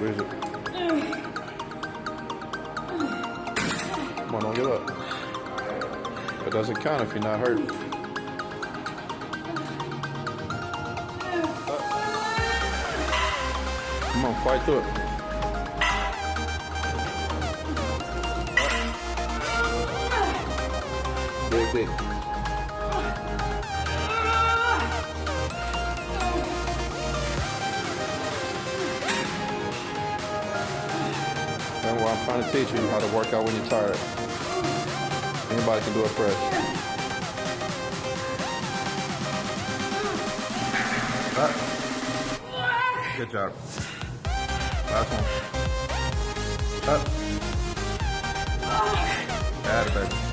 Where is it? Come on, don't get up. It doesn't count if you're not hurt. Uh, come on, fight through it. Uh, big, big. Remember, I'm trying to teach you how to work out when you're tired. Anybody can do it fresh. Good job. Last one. Up. It, baby.